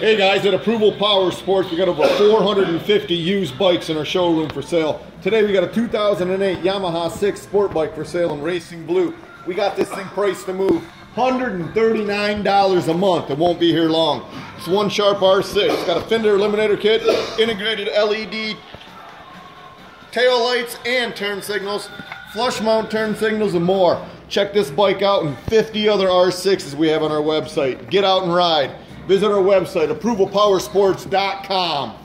Hey guys, at Approval Powersports, we got over 450 used bikes in our showroom for sale. Today we got a 2008 Yamaha 6 sport bike for sale in racing blue. We got this thing priced to move $139 a month. It won't be here long. It's one Sharp R6. It's got a fender eliminator kit, integrated LED tail lights and turn signals, flush mount turn signals and more. Check this bike out and 50 other R6s we have on our website. Get out and ride. Visit our website, approvalpowersports.com.